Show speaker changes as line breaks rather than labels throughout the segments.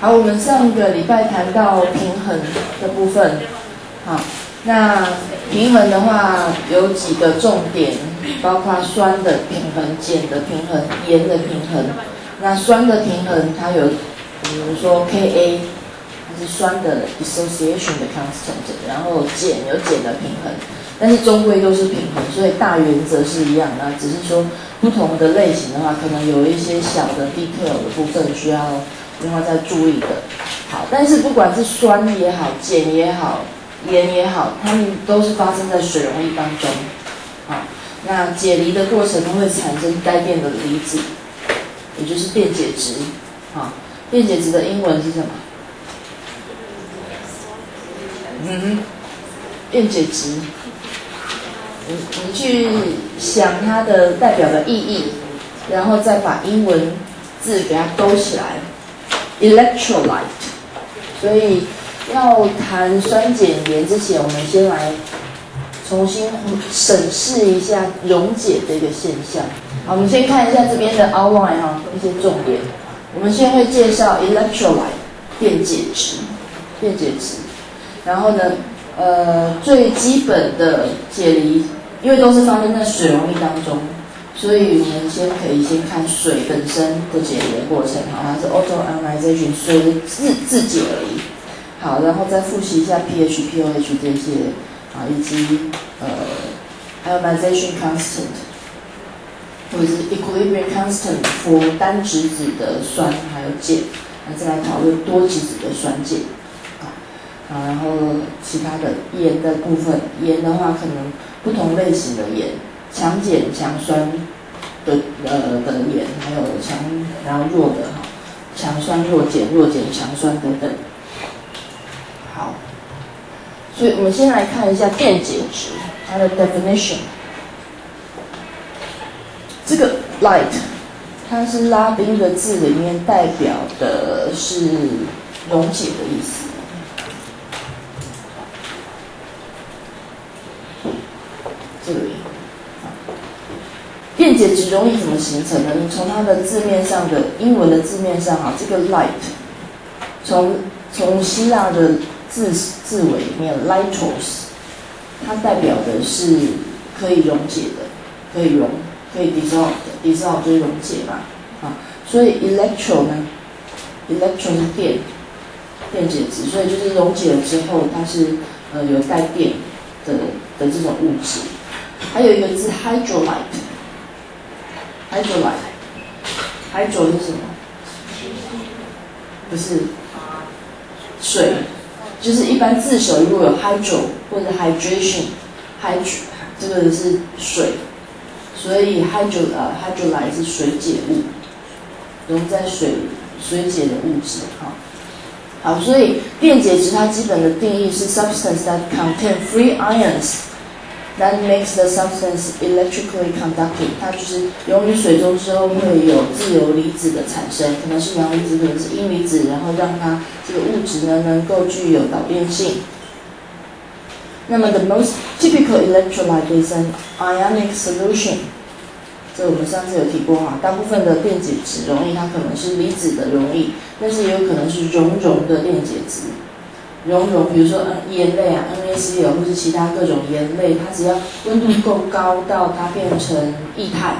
好，我们上个礼拜谈到平衡的部分，好，那平衡的话有几个重点，包括酸的平衡、碱的平衡、盐的平衡。那酸的平衡它有，比如说 Ka，它是酸的 dissociation 的 constant，然后碱有碱的平衡，但是终归都是平衡，所以大原则是一样的，只是说不同的类型的话，可能有一些小的 detail 的部分需要另外再注意的。好，但是不管是酸也好、碱也好、盐也好，它们都是发生在水溶液当中。好，那解离的过程会产生带电的离子。也就是电解质，好，电解质的英文是什么？嗯，电解质。你你去想它的代表的意义，然后再把英文字给它勾起来，electrolyte。所以要谈酸碱盐之前，我们先来重新审视一下溶解的一个现象。好，我们先看一下这边的 outline 哈，一些重点。我们先会介绍 electrolyte 电解质，电解质。然后呢，呃，最基本的解离，因为都是发生在水溶液当中，所以我们先可以先看水本身的解离过程，好，它是 auto ionization 水的自自解而已。好，然后再复习一下 pH、pOH 这些，啊，以及呃 ionization constant。或者是 equilibrium constant for 单质子的酸还有碱，那再来讨论多质子的酸碱，啊，啊，然后其他的盐的部分，盐的话可能不同类型的盐，强碱强酸的呃的盐，还有强然后弱的哈，强酸弱碱弱碱强酸等等。好，所以我们先来看一下电解质它的 definition。这个 light，它是拉丁的字里面代表的是溶解的意思。这里，电解质容易怎么形成呢？你从它的字面上的英文的字面上啊，这个 light，从从希腊的字字尾里面 lightos，它代表的是可以溶解的，可以溶。可以 dissolve，dissolve 就是溶解嘛，啊，所以 electro 呢，electro 是电，电解质，所以就是溶解了之后，它是呃有带电的的这种物质。还有一个字 hydrolyte hydrolyte，hydrolyte，hydro 是什么？不是，水，就是一般自首如果有 hydro 或者 hydration，hydro 这个是水。所以 hydro 呃 hydrolyte 是水解物，溶在水水解的物质哈。好，所以电解质它基本的定义是 substance that contain free ions that makes the substance electrically conductive。它就是溶于水中之后会有自由离子的产生，可能是阳离子，可能是阴离子，然后让它这个物质呢能够具有导电性。那么，the most typical electrolyte is an ionic solution。这我们上次有提过哈，大部分的电解质溶液它可能是离子的溶液，但是也有可能是熔融的电解质。熔融，比如说嗯盐类啊，NaCl 或是其他各种盐类，它只要温度够高到它变成液态，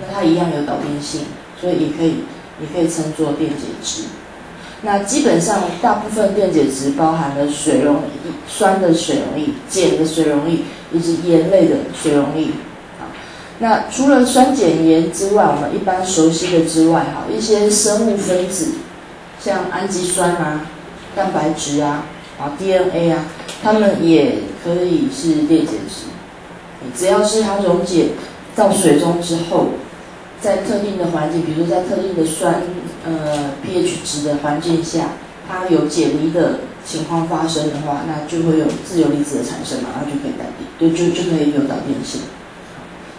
那它一样有导电性，所以也可以也可以称作电解质。那基本上，大部分电解质包含了水溶液、酸的水溶液、碱的水溶液以及盐类的水溶液。那除了酸碱盐之外，我们一般熟悉的之外，哈，一些生物分子，像氨基酸啊、蛋白质啊、啊 DNA 啊，它们也可以是电解质。只要是它溶解到水中之后。在特定的环境，比如在特定的酸呃 pH 值的环境下，它有解离的情况发生的话，那就会有自由离子的产生嘛，然后就可以带电，就就就可以有导电性。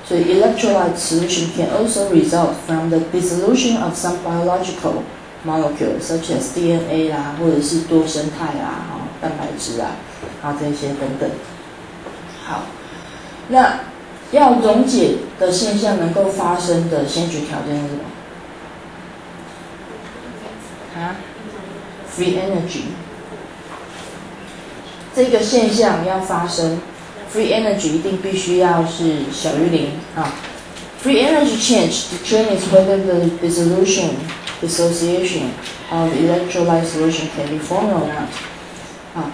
所以 electrolyte solution can also result from the dissolution of some biological molecule such as DNA 啦，或者是多生态啊，哈，蛋白质啊，啊这些等等。好，那。要溶解的现象能够发生的先决条件是什么？啊？free energy。这个现象要发生，free energy 一定必须要是小于零啊。Free energy change determines whether the dissolution dissociation of electrolyte solution can be formed or not。啊，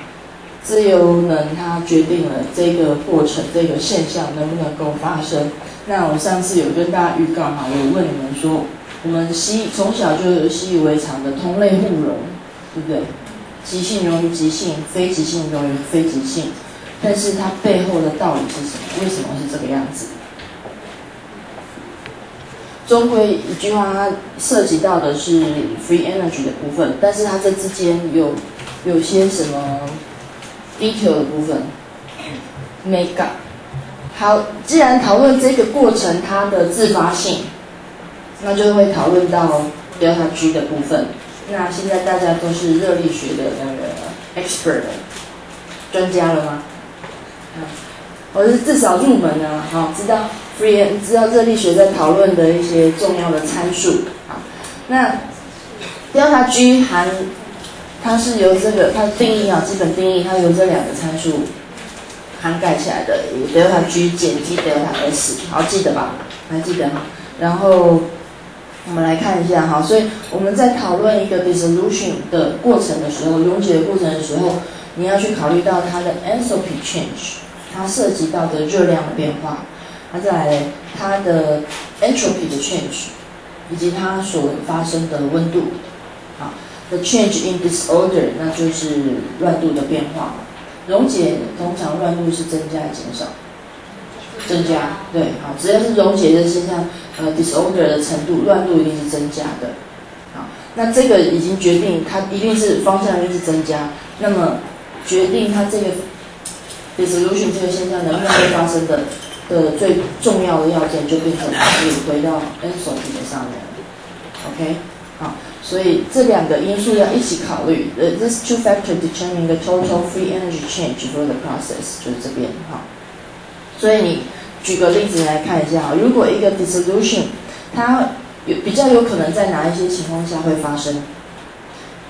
自由能它决定了这个过程、这个现象能不能够发生。那我上次有跟大家预告哈，我问你们说，我们习从小就有习以为常的同类互融，对不对？极性溶于极性，非极性溶于非极性，但是它背后的道理是什么？为什么是这个样子？终归一句话，它涉及到的是 free energy 的部分，但是它这之间有有些什么 detail 的部分没改。好，既然讨论这个过程它的自发性，那就会讨论到 delta G 的部分。那现在大家都是热力学的那个 expert 专家了吗？我是至少入门啊，好，知道 free，知道热力学在讨论的一些重要的参数。好，那 delta G 含，它是由这个它的定义啊，基本定义它由这两个参数涵盖起来的，delta G 减 T delta S，好记得吧？还记得哈？然后。我们来看一下哈，所以我们在讨论一个 dissolution 的过程的时候，溶解的过程的时候，你要去考虑到它的 enthalpy change，它涉及到的热量的变化，它在它的 entropy 的 change，以及它所发生的温度，好，the change in disorder 那就是乱度的变化，溶解通常乱度是增加减少。增加，对，好，只要是溶解的现象，呃，disorder 的程度，乱度一定是增加的，好，那这个已经决定它一定是方向一定是增加，那么决定它这个 dissolution 这个现象能不能会发生的的最重要的要件就变成是回到 N 手机的上面，OK，好，所以这两个因素要一起考虑，呃，this two factor determine the total free energy change for the process 就是这边，好，所以你。举个例子来看一下哈，如果一个 dissolution，它有比较有可能在哪一些情况下会发生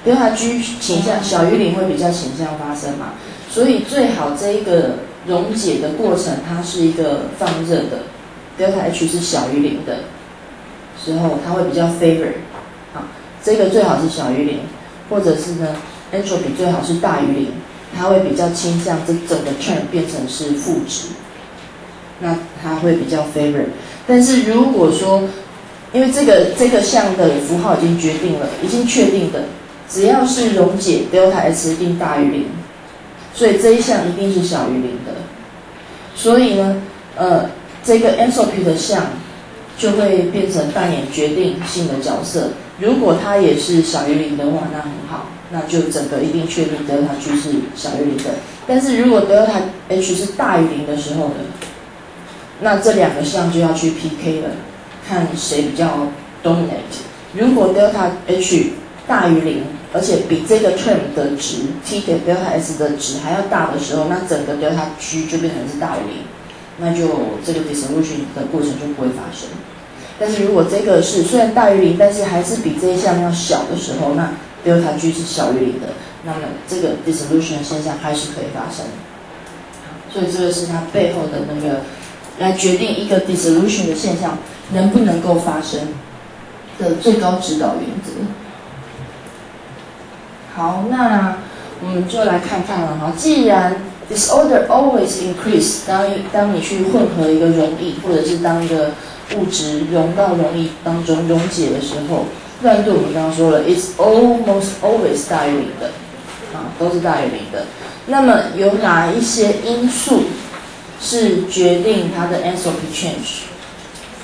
因为它 G 倾向小于零会比较倾向发生嘛？所以最好这一个溶解的过程它是一个放热的，delta H 是小于零的。时候，它会比较 favor，好，这个最好是小于零，或者是呢，entropy 最好是大于零，它会比较倾向这整个 term 变成是负值。那它会比较 favor，但是如果说，因为这个这个项的符号已经决定了，已经确定的，只要是溶解 delta H 一定大于零，所以这一项一定是小于零的，所以呢，呃，这个 entropy 的项就会变成扮演决定性的角色。如果它也是小于零的话，那很好，那就整个一定确定 delta G 是小于零的。但是如果 delta H 是大于零的时候呢？那这两个项就要去 PK 了，看谁比较 dominate。如果 delta H 大于零，而且比这个 term 的值 T 给 delta S 的值还要大的时候，那整个 delta G 就变成是大于零，那就这个 dissolution 的过程就不会发生。但是如果这个是虽然大于零，但是还是比这一项要小的时候，那 delta G 是小于零的，那么这个 dissolution 现象还是可以发生。所以这个是它背后的那个。来决定一个 dissolution 的现象能不能够发生的最高指导原则。好，那我们就来看看了哈。既然 disorder always increase，当当你去混合一个溶液，或者是当一个物质溶到溶液当中溶解的时候，乱度我们刚刚说了，it's almost always 大于零的，啊，都是大于零的。那么有哪一些因素？是决定它的 enthalpy change。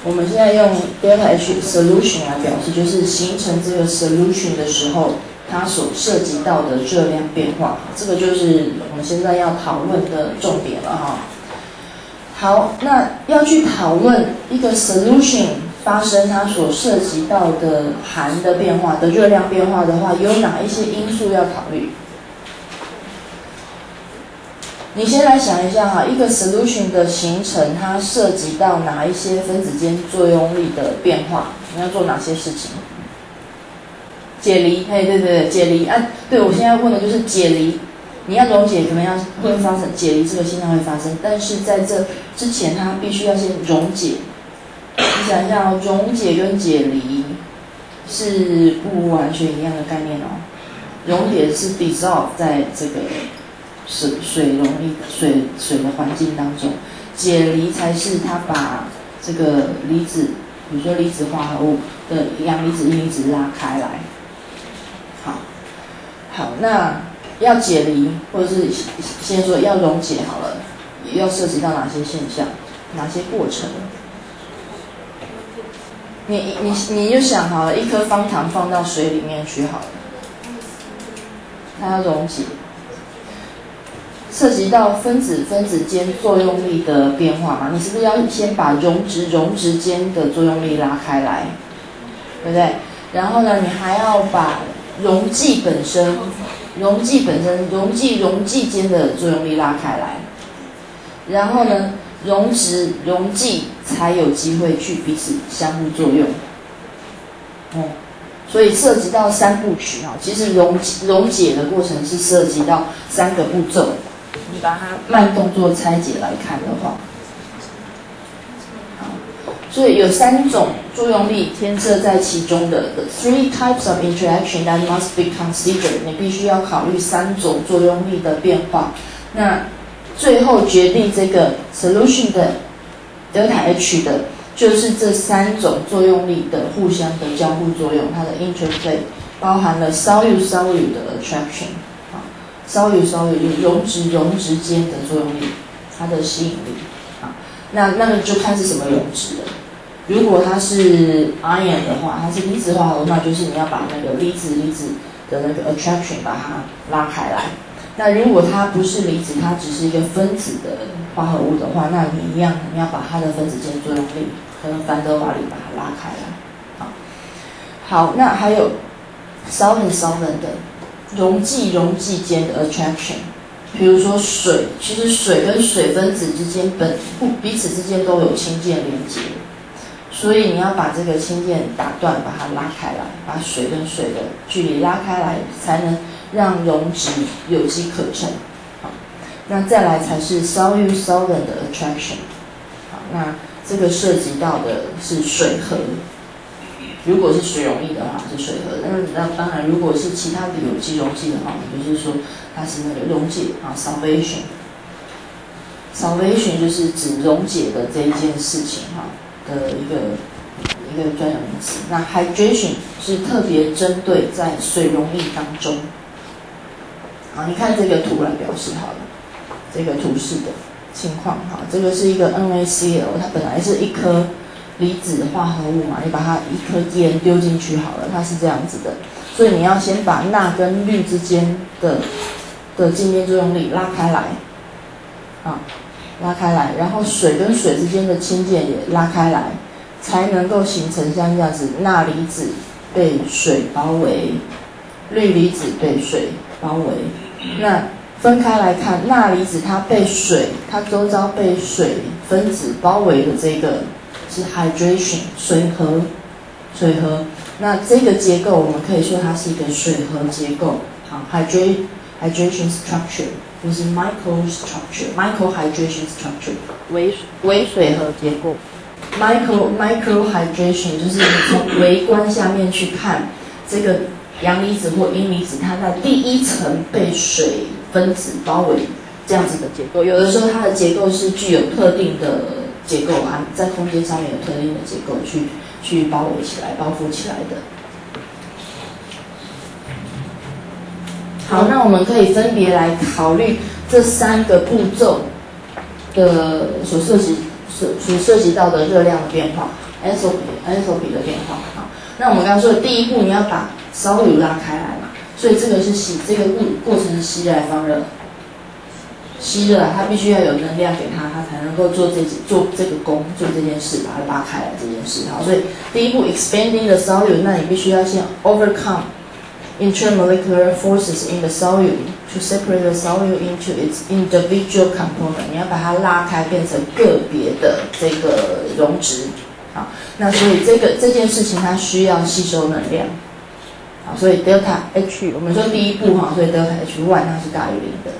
我们现在用 delta H solution 来表示，就是形成这个 solution 的时候，它所涉及到的热量变化。这个就是我们现在要讨论的重点了哈。好，那要去讨论一个 solution 发生它所涉及到的含的变化的热量变化的话，有哪一些因素要考虑？你先来想一下哈，一个 solution 的形成，它涉及到哪一些分子间作用力的变化？你要做哪些事情？解离，嘿，对对对，解离啊，对我现在问的就是解离，你要溶解怎么样会发生解离这个现象会发生，但是在这之前它必须要先溶解。你想一下哦，溶解跟解离是不完全一样的概念哦。溶解是 dissolve 在这个水水溶液水水的环境当中，解离才是它把这个离子，比如说离子化合物的阳离子、阴离子拉开来。好，那要解离或者是先说要溶解好了，要涉及到哪些现象，哪些过程？你你你就想好了，一颗方糖放到水里面去好了，它要溶解，涉及到分子分子间作用力的变化嘛？你是不是要先把溶质溶质间的作用力拉开来，对不对？然后呢，你还要把溶剂本身、溶剂本身、溶剂溶剂间的作用力拉开来，然后呢？溶质溶剂才有机会去彼此相互作用，哦，所以涉及到三部曲哈。其实溶溶解的过程是涉及到三个步骤，你把它慢动作拆解来看的话，所以有三种作用力牵涉在其中的，the three types of interaction that must be considered。你必须要考虑三种作用力的变化，那。最后决定这个 solution 的 delta H 的，就是这三种作用力的互相的交互作用，它的 interplay 包含了 solute-solute 的 attraction，啊，solute-solute 溶质溶质间的作用力，它的吸引力，啊，那那个就看是什么溶质了。如果它是 iron 的话，它是离子化合物，那就是你要把那个离子离子的那个 attraction 把它拉开来。那如果它不是离子，它只是一个分子的化合物的话，那你一样，你要把它的分子间作用力和凡德瓦力把它拉开来。好，好，那还有 solvent solvent 的溶剂溶剂间的 attraction，比如说水，其实水跟水分子之间本不彼此之间都有氢键连接，所以你要把这个氢键打断，把它拉开来，把水跟水的距离拉开来，才能。让溶质有机可乘，那再来才是 solute-solvent 的 attraction，好，那这个涉及到的是水合，如果是水溶液的话是水合，那那当然如果是其他的有机溶剂的话，就是说它是那个溶解啊 salvation，salvation 就是指溶解的这一件事情哈。的一个。一个专有名词。那 hydration 是特别针对在水溶液当中。好，你看这个图来表示好了，这个图示的情况哈，这个是一个 NaCl，它本来是一颗离子化合物嘛，你把它一颗盐丢进去好了，它是这样子的，所以你要先把钠跟氯之间的的镜面作用力拉开来，啊，拉开来，然后水跟水之间的氢键也拉开来，才能够形成像这样子，钠离子被水包围，氯离子被水包围。那分开来看，钠离子它被水，它周遭被水分子包围的这个是 hydration 水合，水合。那这个结构我们可以说它是一个水合结构，好，hydration hydration structure 或是 micro structure，micro hydration structure 微微水合结构，micro micro hydration 就是从微观下面去看这个。阳离子或阴离子，它在第一层被水分子包围，这样子的结构。有的时候它的结构是具有特定的结构，含在空间上面有特定的结构去去包围起来、包覆起来的。好，那我们可以分别来考虑这三个步骤的所涉及所所涉及到的热量的变化，entropy，entropy 的变化。好，那我们刚刚说的第一步，你要把烧油拉开来嘛，所以这个是吸，这个过过程是吸热放热，吸热它必须要有能量给它，它才能够做这做这个功，做这件事，把它拉开来这件事。好，所以第一步 expanding the solute，那你必须要先 overcome intermolecular forces in the solute to separate the solute into its individual component。你要把它拉开，变成个别的这个溶质。好，那所以这个这件事情它需要吸收能量。好，所以 delta H 我们说第一步哈，所以 delta H one 它是大于零的。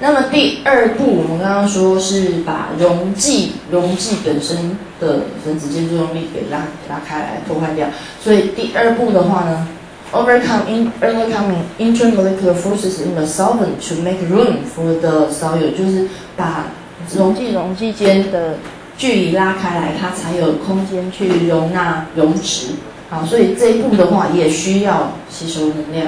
那么第二步，我们刚刚说是把溶剂溶剂本身的分子间作用力给拉拉开来破坏掉，所以第二步的话呢，overcome in overcoming intermolecular forces in the solvent to make room for the solute，就是把溶剂溶剂间的距离拉开来，它才有空间去容纳溶质。好，所以这一步的话也需要吸收能量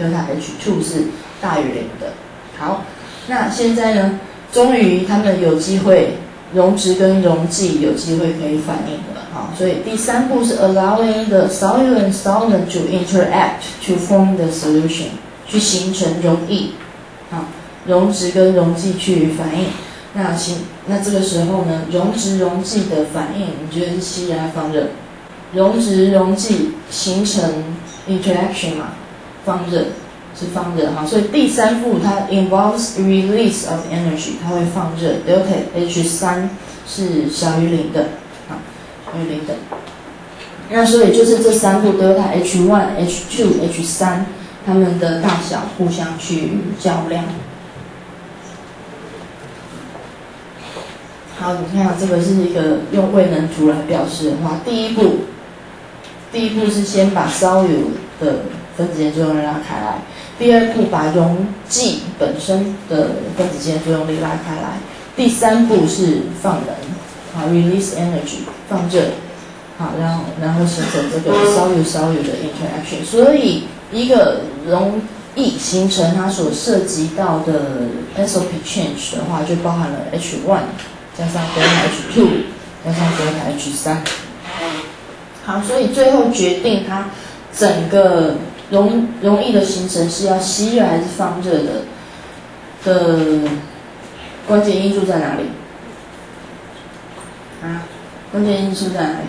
，delta H2 是大于零的。好。那现在呢？终于他们有机会溶质跟溶剂有机会可以反应了，所以第三步是 allowing the solute and solvent to interact to form the solution，去形成溶液，好，溶质跟溶剂去反应。那形那这个时候呢，溶质溶剂的反应，你觉得是吸热还是放热？溶质溶剂形成 interaction 嘛，放热。是放热哈，所以第三步它 involves release of energy，它会放热，delta H 三是小于零的，好，小于零的。那所以就是这三步 delta H one、H two、H 三，它们的大小互相去较量。好，你看这个是一个用位能图来表示的话，第一步，第一步是先把烧油的分子间作用力拉开来。第二步，把溶剂本身的分子间作用力拉开来。第三步是放能，好，release energy，放热，好，然后然后形成这个烧油烧油的 interaction。所以一个容易形成它所涉及到的 enthalpy change 的话，就包含了 H one 加上 delta H two 加上 delta H 三。好，所以最后决定它整个。容容易的形成是要吸热还是放热的的关键因素在哪里？啊，关键因素在哪里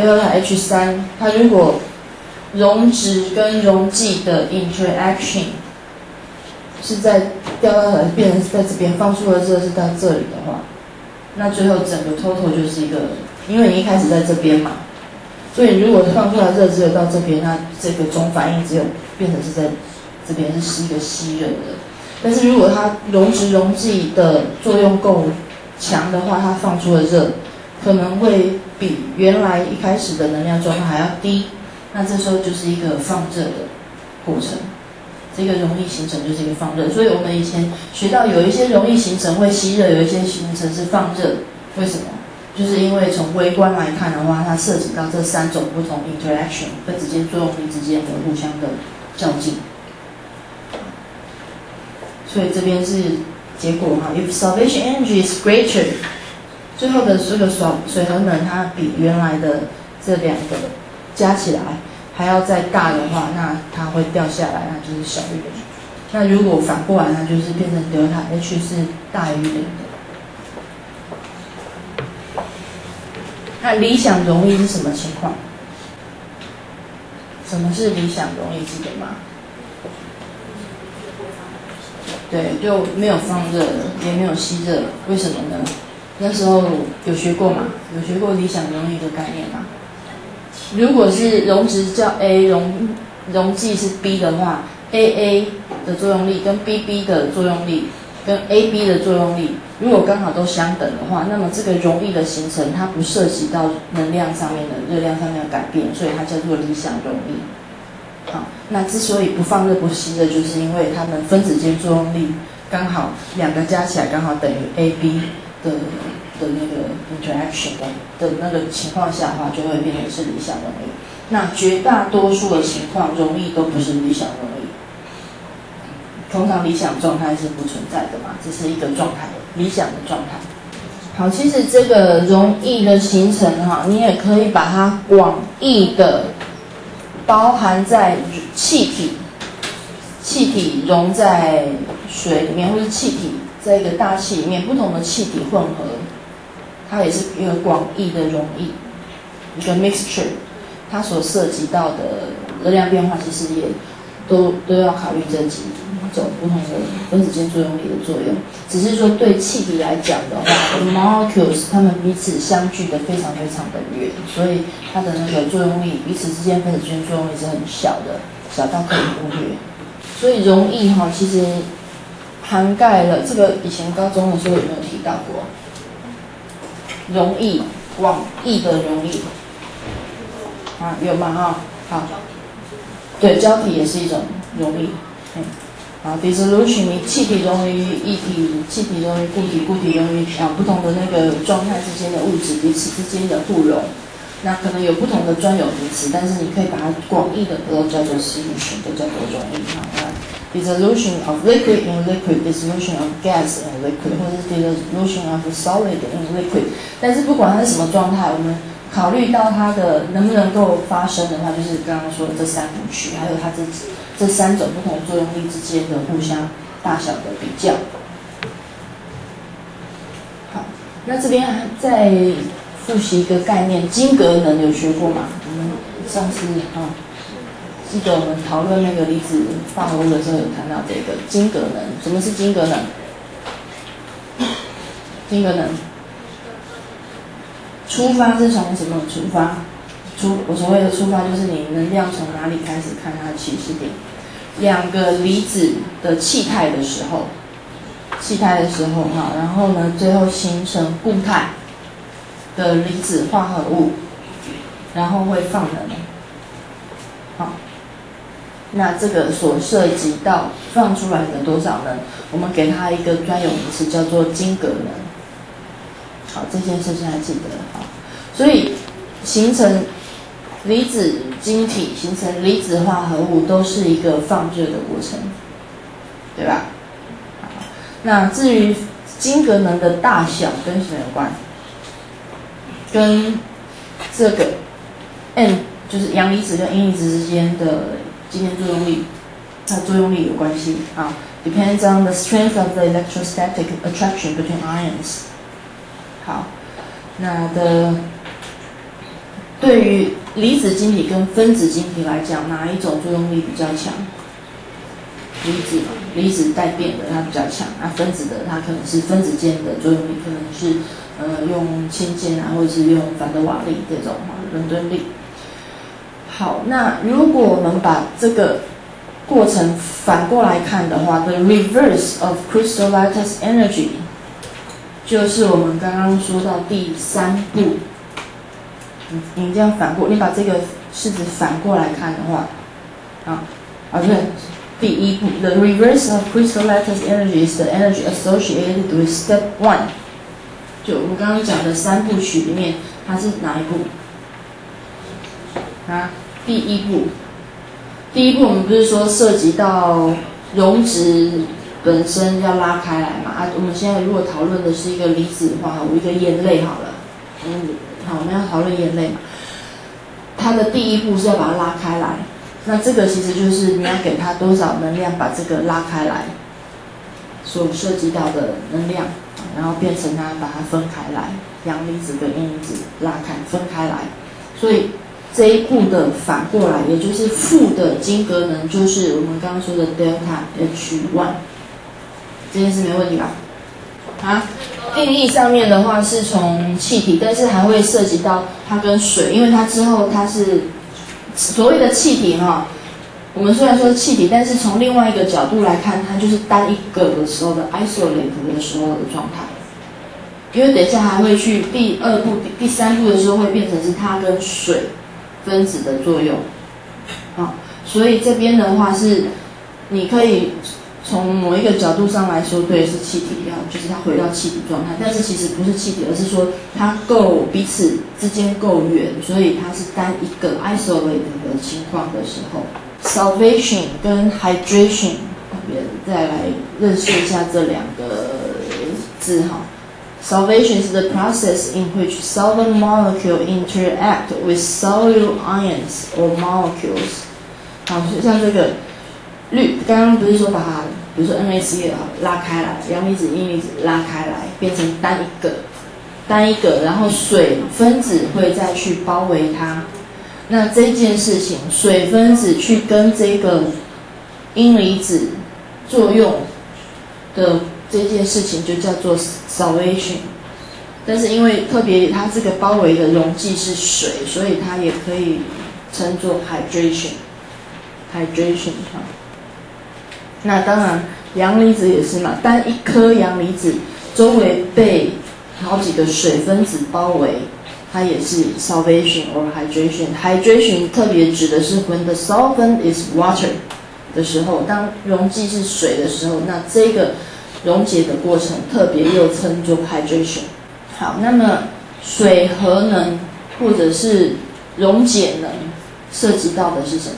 ？delta H 三，它如果溶质跟溶剂的 interaction 是在掉到变成在这边放出的热是到这里的话，那最后整个 total 就是一个，因为你一开始在这边嘛。所以，如果放出来热只有到这边，那这个总反应只有变成是在这边是吸一个吸热的。但是如果它溶质溶剂的作用够强的话，它放出的热可能会比原来一开始的能量状态还要低。那这时候就是一个放热的过程，这个容易形成就是一个放热。所以我们以前学到有一些容易形成会吸热，有一些形成是放热，为什么？就是因为从微观来看的话，它涉及到这三种不同 interaction 分子间作用力之间的互相的较劲，所以这边是结果哈。If salvation energy is greater，最后的这个水水和能它比原来的这两个加起来还要再大的话，那它会掉下来，那就是小于零。那如果反过来，那就是变成 delta H 是大于零的。那理想容易是什么情况？什么是理想容易？记得吗？对，就没有放热，也没有吸热，为什么呢？那时候有学过吗？有学过理想容易的概念吗？如果是溶质叫 A，溶溶剂是 B 的话，AA 的作用力跟 BB 的作用力。跟 A、B 的作用力如果刚好都相等的话，那么这个溶液的形成它不涉及到能量上面的热量上面的改变，所以它叫做理想溶液。好，那之所以不放热不吸热，就是因为它们分子间作用力刚好两个加起来刚好等于 A、B 的的那个 interaction 的的那个情况下的话，就会变成是理想溶液。那绝大多数的情况，溶液都不是理想溶液。通常理想状态是不存在的嘛，这是一个状态，理想的状态。好，其实这个溶液的形成哈，你也可以把它广义的包含在气体，气体溶在水里面，或者气体在一个大气里面，不同的气体混合，它也是一个广义的溶液，一个 mixture，它所涉及到的热量变化其实也都都要考虑这几。种不同的分子间作用力的作用。只是说对气体来讲的话，molecules 它们彼此相距的非常非常的远，所以它的那个作用力彼此之间分子间作用力是很小的，小到可以忽略。所以容易哈，其实涵盖了这个以前高中的时候有没有提到过？容易广义的容易啊，有吗？哈，好。对，胶体也是一种容易。嗯，好，dissolution，你气体溶于液体，气体溶于固体，固体溶于啊不同的那个状态之间的物质彼此之间的互溶。那可能有不同的专有名词，但是你可以把它广义的都叫做 solution，都叫做容易。哈，dissolution of liquid in liquid，dissolution of gas in liquid，或者是 dissolution of solid in liquid。但是不管它是什么状态，我们考虑到它的能不能够发生的话，就是刚刚说的这三部曲，还有它这这三种不同作用力之间的互相大小的比较。好，那这边在复习一个概念，晶格能有学过吗？我们上次啊，记得我们讨论那个离子化合物的时候有谈到这个晶格能。什么是晶格能？晶格能。出发是从什么出发？出我所谓的出发就是你能量从哪里开始看它的起始点。两个离子的气态的时候，气态的时候哈，然后呢，最后形成固态的离子化合物，然后会放能。好，那这个所涉及到放出来的多少能，我们给它一个专有名词叫做晶格能。好，这件事情还记得好，所以形成离子晶体、形成离子化合物都是一个放热的过程，对吧？那至于晶格能的大小跟什么有关？跟这个 n 就是阳离子跟阴离子之间的今天作用力，它作用力有关系啊，depends on the strength of the electrostatic attraction between ions。好，那的对于离子晶体跟分子晶体来讲，哪一种作用力比较强？离子嘛，离子带电的它比较强，那分子的它可能是分子间的作用力，可能是呃用氢键啊，或者是用反德瓦力这种哈，伦敦力。好，那如果我们把这个过程反过来看的话，the reverse of crystal lattice energy。就是我们刚刚说到第三步，你你这样反过，你把这个式子反过来看的话，啊，啊不对，第一步，the reverse of crystal lattice energy is the energy associated with step one。就我们刚刚讲的三部曲里面，它是哪一部？啊，第一步，第一步我们不是说涉及到溶质。本身要拉开来嘛啊！我们现在如果讨论的是一个离子化合物，一个盐类好了，嗯，好，我们要讨论盐类嘛。它的第一步是要把它拉开来，那这个其实就是你要给它多少能量，把这个拉开来，所涉及到的能量，然后变成它把它分开来，阳离子跟阴离子拉开分开来，所以。这一步的反过来，也就是负的晶格能，就是我们刚刚说的 delta H one。这件事没问题吧？啊，定义上面的话是从气体，但是还会涉及到它跟水，因为它之后它是所谓的气体哈。我们虽然说气体，但是从另外一个角度来看，它就是单一个的时候的 isolate 的时候的状态。因为等一下还会去第二步、第三步的时候会变成是它跟水分子的作用。啊，所以这边的话是你可以。从某一个角度上来说，对，是气体要，就是它回到气体状态。但是其实不是气体，而是说它够彼此之间够远，所以它是单一个 isolate 的情况的时候。Salvation 跟 hydration，也再来认识一下这两个字哈。Salvation 是 the process in which solvent molecule interact with solute ions or molecules。好，像这个。氯刚刚不是说把它，比如说 NS 也好拉开来，阳离子、阴离子拉开来，变成单一个，单一个，然后水分子会再去包围它。那这件事情，水分子去跟这个阴离子作用的这件事情就叫做 salvation。但是因为特别它这个包围的溶剂是水，所以它也可以称作 hydration。hydration 哈。那当然，阳离子也是嘛，单一颗阳离子周围被好几个水分子包围，它也是 salvation or hydration。hydration 特别指的是 when the solvent is water 的时候，当溶剂是水的时候，那这个溶解的过程特别又称作 hydration。好，那么水核能或者是溶解能涉及到的是什么？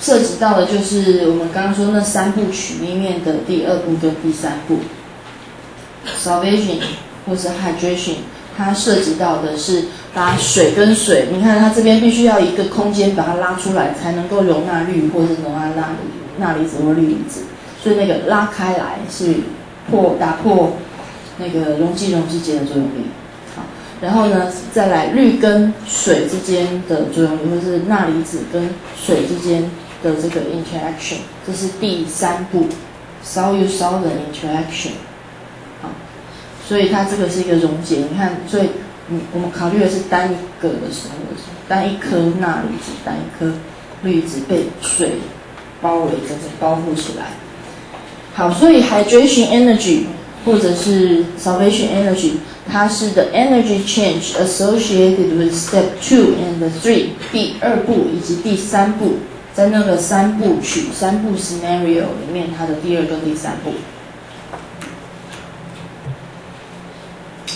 涉及到的就是我们刚刚说那三部曲里面的第二部跟第三部，salvation 或是 hydration，它涉及到的是把水跟水，你看它这边必须要一个空间把它拉出来，才能够容纳氯或者容纳钠钠离子或氯离子，所以那个拉开来是破打破。那个溶剂溶剂间的作用力，好，然后呢，再来氯跟水之间的作用力，或是钠离子跟水之间的这个 interaction，这是第三步，solute-solvent interaction，所以它这个是一个溶解，你看，所以嗯，我们考虑的是单一个的时候，单一颗钠离子，单一颗氯离子被水包围，整个包覆起来，好，所以 hydration energy。或者是 salvation energy，它是 the energy change associated with step two and three，第二步以及第三步，在那个三部曲、三步 scenario 里面，它的第二跟第三步。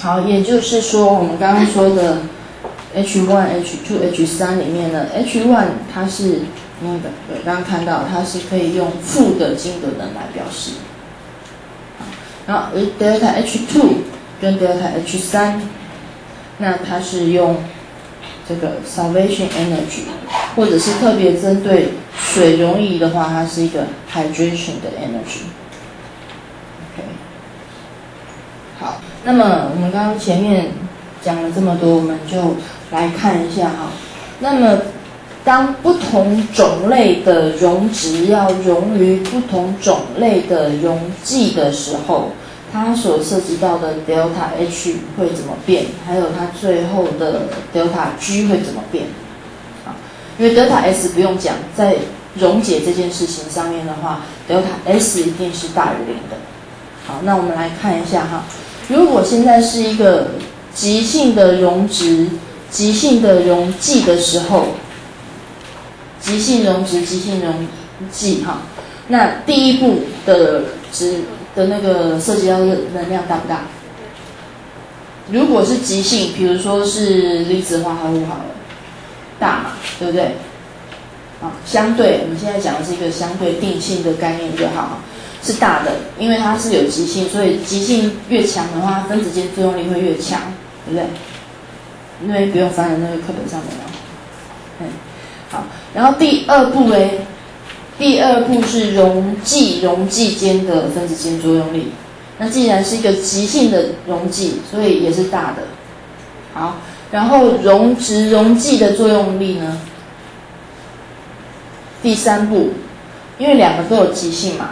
好，也就是说，我们刚刚说的 H one、H two、H 三里面呢，H one 它是那个，对刚刚看到它是可以用负的金格能来表示。然后，delta H2 跟 delta H3，那它是用这个 salvation energy，或者是特别针对水溶液的话，它是一个 hydration 的 energy。OK，好，那么我们刚刚前面讲了这么多，我们就来看一下哈。那么当不同种类的溶质要溶于不同种类的溶剂的时候，它所涉及到的 delta H 会怎么变？还有它最后的 delta G 会怎么变？啊，因为 delta S 不用讲，在溶解这件事情上面的话，delta S 一定是大于零的。好，那我们来看一下哈，如果现在是一个极性的溶质、极性的溶剂的时候。极性溶质、极性溶剂，哈，那第一步的值的那个涉及到的能量大不大？如果是极性，比如说是离子化合物好了，大嘛，对不对？啊，相对我们现在讲的是一个相对定性的概念就好，是大的，因为它是有极性，所以极性越强的话，分子间作用力会越强，对不对？因为不用翻了那个课本上面了，嗯。好，然后第二步嘞，第二步是溶剂溶剂间的分子间作用力。那既然是一个极性的溶剂，所以也是大的。好，然后溶质溶剂的作用力呢？第三步，因为两个都有极性嘛，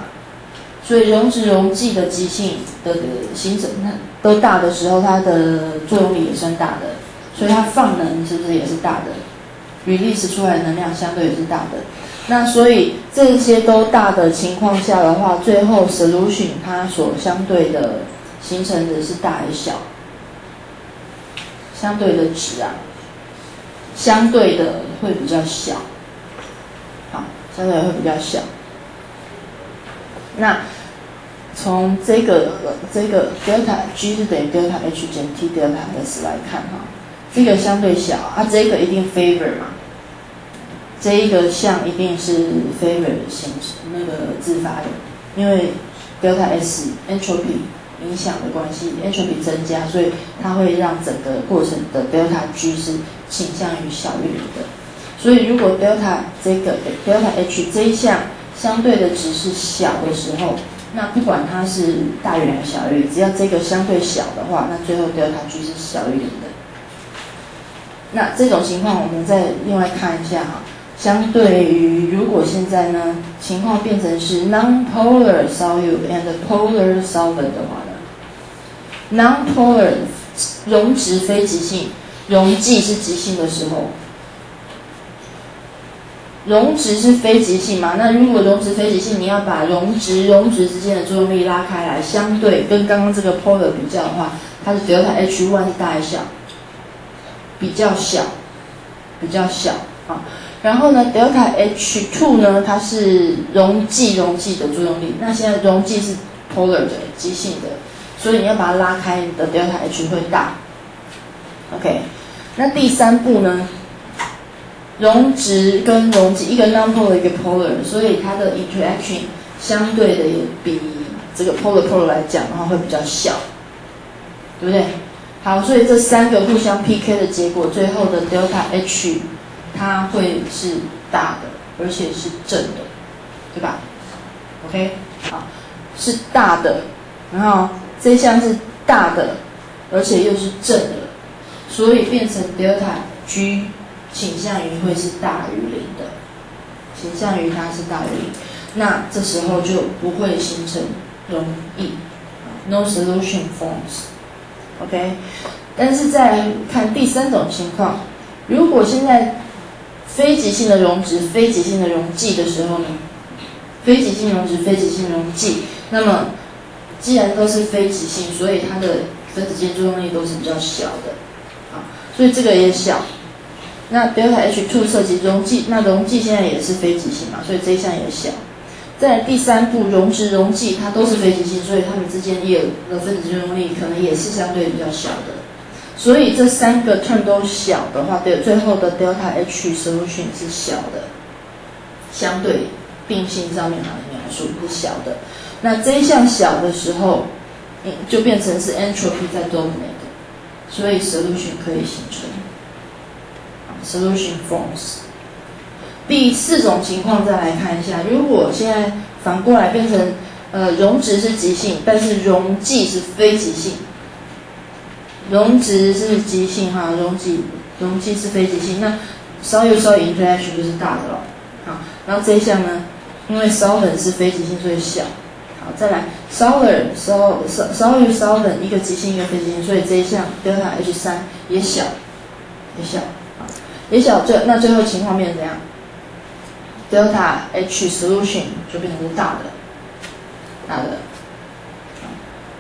所以溶质溶剂的极性的形成都大的时候，它的作用力也算大的，所以它放能是不是也是大的与释放出来的能量相对也是大的，那所以这些都大的情况下的话，最后 solution 它所相对的形成的是大还是小？相对的值啊，相对的会比较小，好，相对会比较小。那从这个这个 delta G 是等于 delta H 减 T delta S 来看哈。这个相对小啊，这个一定 favor 嘛，这一个项一定是 favor 形那个自发的，因为 delta S entropy 影响的关系，entropy 增加，所以它会让整个过程的 delta G 是倾向于小于零的。所以如果 delta 这个 delta H 这一项相对的值是小的时候，那不管它是大于还是小于，只要这个相对小的话，那最后 delta G 是小于零的。那这种情况，我们再另外看一下哈，相对于如果现在呢情况变成是 nonpolar solute and polar solvent 的话呢，nonpolar 溶质非极性，溶剂是极性的时候，溶质是非极性嘛？那如果溶质非极性，你要把溶质溶质之间的作用力拉开来，相对跟刚刚这个 polar 比较的话，它的 delta H one 大还是小？比较小，比较小啊。然后呢，delta H two 呢，它是溶剂溶剂的作用力。那现在溶剂是 polar 的极性的，所以你要把它拉开，你的 delta H 会大。OK，那第三步呢，溶质跟溶剂，一个 non-polar 一个 polar，所以它的 interaction 相对的也比这个 polar polar 来讲的话会比较小，对不对？好，所以这三个互相 PK 的结果，最后的 delta H。它会是大的，而且是正的，对吧？OK，好，是大的，然后这项是大的，而且又是正的，所以变成 delta G 倾向于会是大于零的，倾向于它是大于零，那这时候就不会形成容易，no solution forms，OK，但是再看第三种情况，如果现在非极性的溶质、非极性的溶剂的时候呢？非极性溶质、非极性溶剂，那么既然都是非极性，所以它的分子间作用力都是比较小的，啊，所以这个也小。那 delta H two 涉及溶剂，那溶剂现在也是非极性嘛，所以这一项也小。在第三步，溶质、溶剂它都是非极性，所以它们之间也有的分子作用力可能也是相对比较小的。所以这三个 term 都小的话，对，最后的 delta H solution 是小的，相对定性上面来描述是小的。那这一项小的时候，就变成是 entropy 在 dominate，所以 solution 可以形成，solution forms。第四种情况再来看一下，如果现在反过来变成，呃，溶质是极性，但是溶剂是非极性。溶质是极性哈，溶剂溶剂是非极性，那稍有稍 interaction 就是大的了，好，然后这一项呢，因为 solvent 是非极性，所以小，好，再来 solvent 稍稍稍有 solvent 一个极性一个非极性，所以这一项 delta H 三也小，也小，也小，最那最后情况变成怎样？delta H solution 就变成是大的，大的。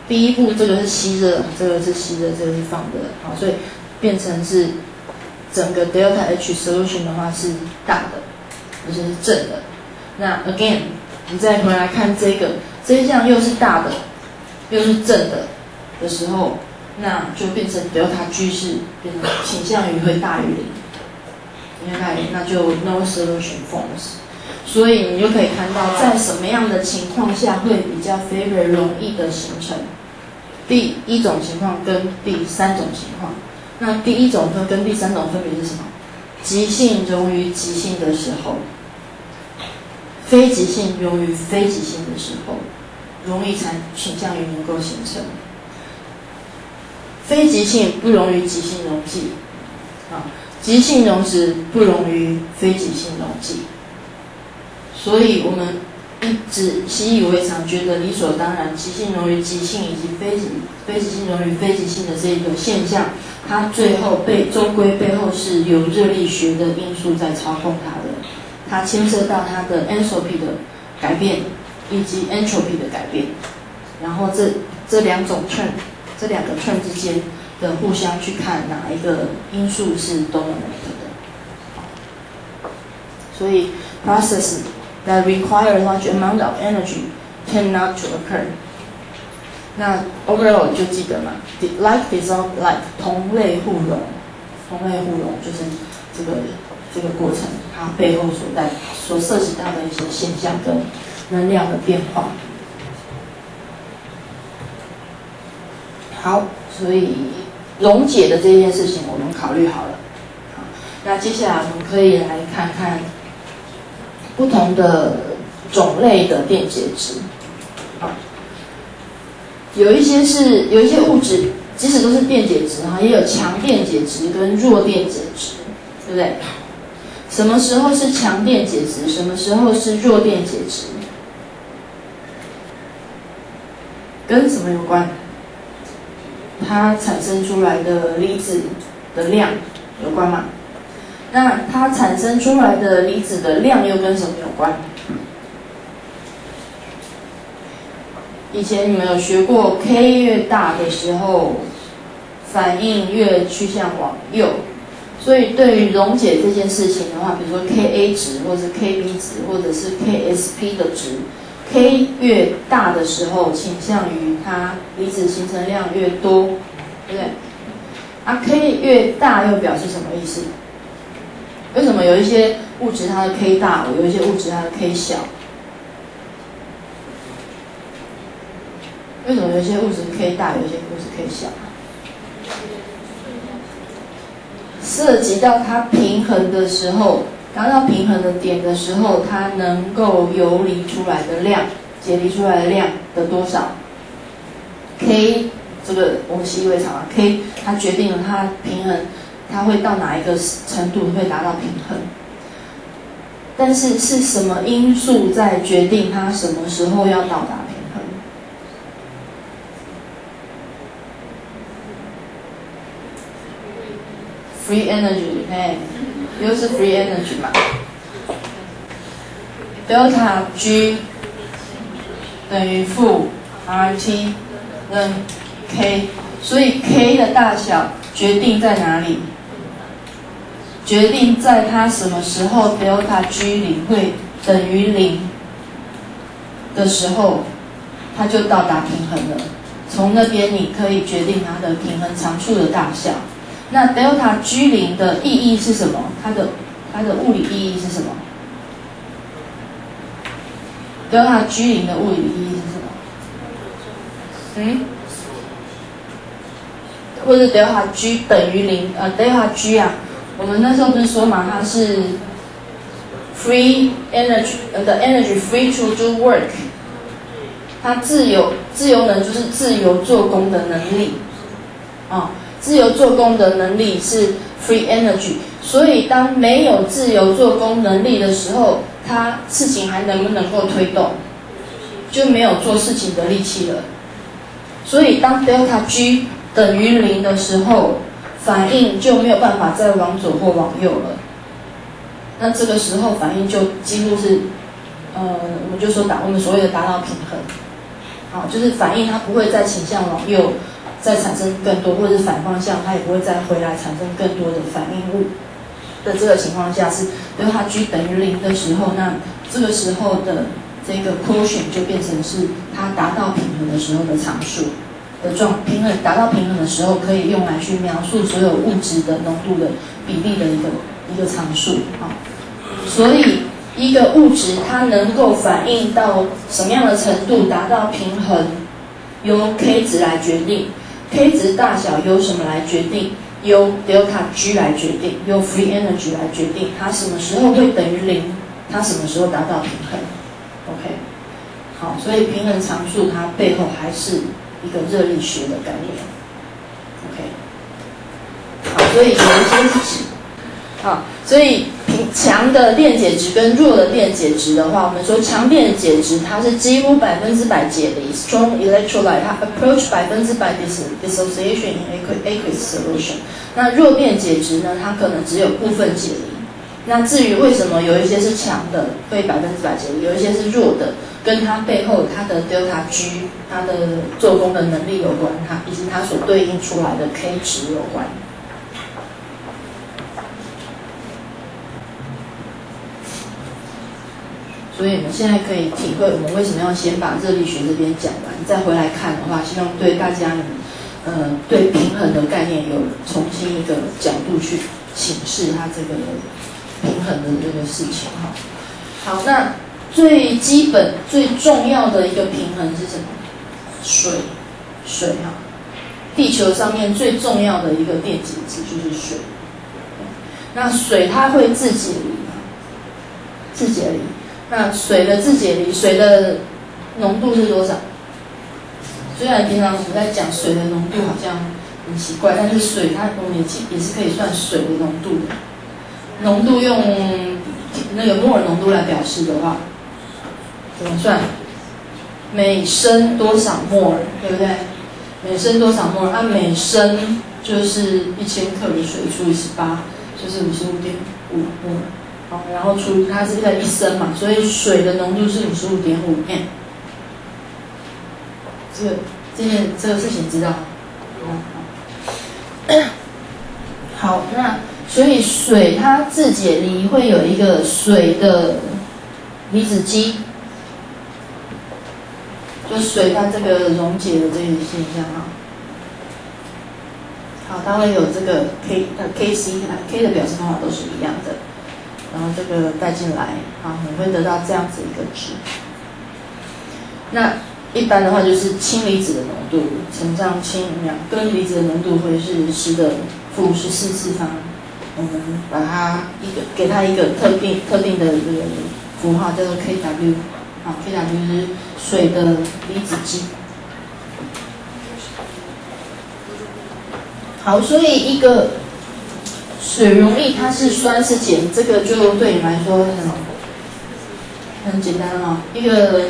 第一步，这个是吸热，这个是吸热，这个是放热，好，所以变成是整个 delta H solution 的话是大的，而且是正的。那 again，你再回来看这个，这一项又是大的，又是正的的时候，那就变成 delta G 是变成倾向于会大于零，因为大于零，那就 no solution forms。所以你就可以看到，在什么样的情况下会比较 favor 容易的形成。第一种情况跟第三种情况，那第一种分跟第三种分别是什么？极性溶于极性的时候，非极性溶于非极性的时候，容易才倾向于能够形成。非极性不溶于极性溶剂，啊，极性溶质不溶于非极性溶剂，所以我们。一直习以为常，觉得理所当然，极性溶于极性以及非极非极性溶于非极性的这一个现象，它最后背终归背后是有热力学的因素在操控它的，它牵涉到它的 entropy 的改变以及 entropy 的改变，然后这这两种串这两个串之间的互相去看哪一个因素是 dominant 的，所以 process。that require large amount of energy cannot to occur。那 overall 就记得嘛，like dissolve like 同类互溶，同类互溶就是这个这个过程，它背后所带所涉及到的一些现象跟能量的变化。好，所以溶解的这件事情我们考虑好了。那接下来我们可以来看看。不同的种类的电解质，有一些是有一些物质，即使都是电解质哈，也有强电解质跟弱电解质，对不对？什么时候是强电解质？什么时候是弱电解质？跟什么有关？它产生出来的离子的量有关吗？那它产生出来的离子的量又跟什么有关？以前你们有学过，K 越大的时候，反应越趋向往右。所以对于溶解这件事情的话，比如说 Ka 值，或者是 Kb 值，或者是 Ksp 的值，K 越大的时候，倾向于它离子形成量越多，对不对？啊，K 越大又表示什么意思？为什么有一些物质它的 K 大，有一些物质它的 K 小？为什么有些物质 K 大，有些物质 K 小？涉及到它平衡的时候，达到平衡的点的时候，它能够游离出来的量，解离出来的量的多少？K 这个我们习以为常啊，K 它决定了它平衡，它会到哪一个程度会达到平衡。但是是什么因素在决定它什么时候要到达平衡？free energy，哎，又是 free energy 嘛，delta G 等于负 RT 跟 K，所以 K 的大小决定在哪里？决定在它什么时候 delta G 零会等于零的时候，它就到达平衡了。从那边你可以决定它的平衡常数的大小。那 delta G 零的意义是什么？它的它的物理意义是什么？delta G 零的物理意义是什么？嗯？或者 delta G 等于零？呃，delta G 啊，我们那时候不是说嘛，它是 free energy，呃，the energy free to do work，它自由自由能就是自由做工的能力，啊。自由做工的能力是 free energy，所以当没有自由做工能力的时候，它事情还能不能够推动，就没有做事情的力气了。所以当 delta G 等于零的时候，反应就没有办法再往左或往右了。那这个时候反应就几乎是，呃，我们就说达我们所谓的达到平衡，好，就是反应它不会再倾向往右。再产生更多，或者是反方向，它也不会再回来产生更多的反应物的这个情况下，是当它 G 等于零的时候，那这个时候的这个 quotient 就变成是它达到平衡的时候的常数的状平衡达到平衡的时候，可以用来去描述所有物质的浓度的比例的一个一个常数啊。所以一个物质它能够反应到什么样的程度达到平衡，由 K 值来决定。K 值大小由什么来决定？由 delta G 来决定，由 free energy 来决定。它什么时候会等于零？它什么时候达到平衡？OK，好，所以平衡常数它背后还是一个热力学的概念。OK，好，所以有一些，好，所以。强的电解质跟弱的电解质的话，我们说强电解质它是几乎百分之百解离，strong electrolyte，它 approach 百分之百 dissociation in aqueous solution。那弱电解质呢，它可能只有部分解离。那至于为什么有一些是强的，会百分之百解离，有一些是弱的，跟它背后它的 delta G 它的做工的能力有关，它以及它所对应出来的 K 值有关。所以，我们现在可以体会我们为什么要先把热力学这边讲完，再回来看的话，希望对大家，呃，对平衡的概念有重新一个角度去请示它这个平衡的这个事情哈。好，那最基本、最重要的一个平衡是什么？水，水哈。地球上面最重要的一个电解质就是水。那水它会自己离吗？自解。那水的自解离，水的浓度是多少？虽然平常我们在讲水的浓度好像很奇怪，但是水它我们也也是可以算水的浓度的。浓度用那个摩尔浓度来表示的话，怎么算？每升多少摩尔，对不对？每升多少摩尔？按每升就是一千克的水除以十八，就是五十五点五摩尔。好，然后除它是在一升嘛，所以水的浓度是五十五点五 m。这个这件这个事情知道？好，那所以水它自解离会有一个水的离子基。就水它这个溶解的这个现象啊，好，它会有这个 K 呃 K C 啊 K 的表示方法都是一样的，然后这个带进来，啊，你会得到这样子一个值。那一般的话就是氢离子的浓度乘上氢两根离子的浓度会是十的负十四次方，我们把它一个给它一个特定特定的一个符号叫做 K W。啊，K W 是水的离子积。好，所以一个水溶液它是酸是碱，这个就对你来说很很简单了。一个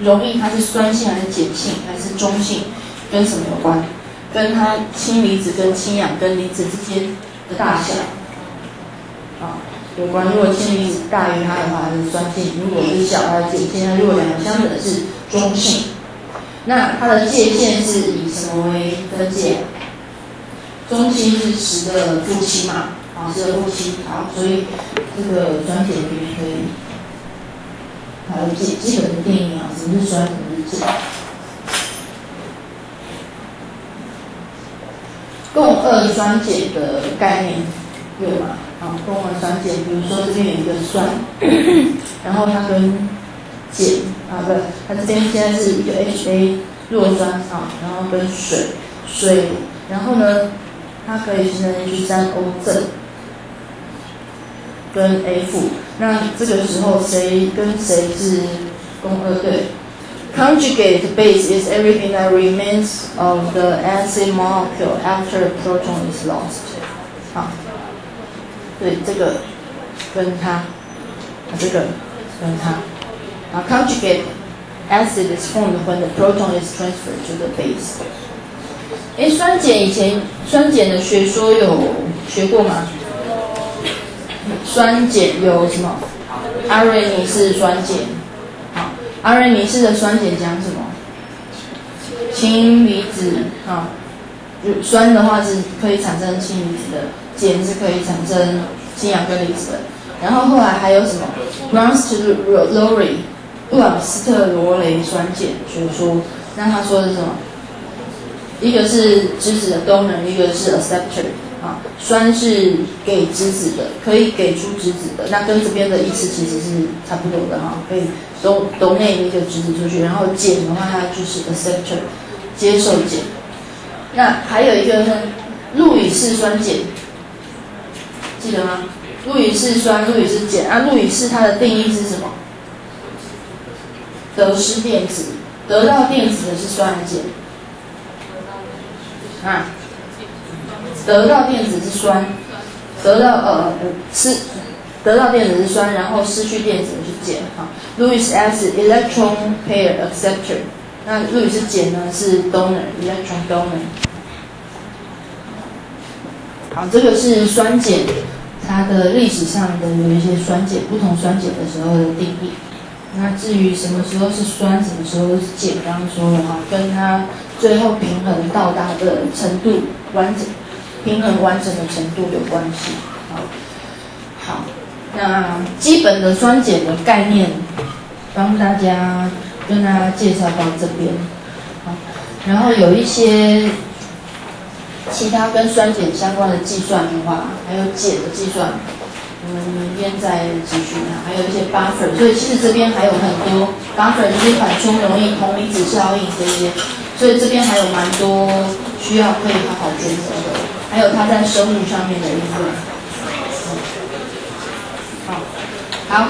溶液它是酸性还是碱性还是中性，跟什么有关？跟它氢离子跟氢氧跟离子之间的大小。啊。有关，如果氢离子大于它的话，是酸性；如果是小，它是碱性。如果两个相等是中性。那它的界限是以什么为分界？中心是十的负七嘛，啊，十的负七。好，所以这个酸碱比可以，还有基基本的定义啊，什么是酸，什么是碱？共二酸碱的概念有吗？啊，共二酸碱，比如说这边有一个酸，然后它跟碱啊，不，它这边现在是一个 HA 弱酸啊，然后跟水水，然后呢，它可以形成 H 三 O 正跟 A 负，那这个时候谁跟谁是共二对？Conjugate base is everything that remains of the acid molecule after a proton is lost。好。对，这个跟它，这个跟它，啊，conjugate acid is formed when the proton is transferred to the base。 哎，酸碱以前酸碱的学说有学过吗？酸碱有什么？阿瑞尼氏酸碱，好，阿瑞尼氏的酸碱讲什么？氢离子，啊，酸的话是可以产生氢离子的。碱是可以产生氢氧根离子的，然后后来还有什么 b r o n s t l o r y 布朗斯特罗雷酸碱学说，那他说的是什么？一个是质子的 donor，一个是 acceptor。啊，酸是给质子的，可以给出质子的，那跟这边的意思其实是差不多的哈，可以都都内一个质子出去。然后碱的话，它就是 acceptor，接受碱。那还有一个呢，氯乙式酸碱。记得吗？氯乙是酸，氯乙是碱。啊，氯乙是它的定义是什么？得失电子，得到电子的是酸碱。啊，得到电子是酸，得到呃失得到电子是酸，然后失去电子是碱。哈，Lewis acid electron pair acceptor。那氯乙是碱呢？是 donor，electron donor。好，这个是酸碱，它的历史上的有一些酸碱，不同酸碱的时候的定义。那至于什么时候是酸，什么时候是碱，刚刚说了哈，跟它最后平衡到达的程度完整，平衡完整的程度有关系。好，好，那基本的酸碱的概念，帮大家跟大家介绍到这边。好，然后有一些。其他跟酸碱相关的计算的话，还有碱的计算，我们明天再继续谈。还有一些 buffer，所以其实这边还有很多 buffer，就是缓冲容易同离子效应这些，所以这边还有蛮多需要可以好好追踪的。还有它在生物上面的应用。好，好。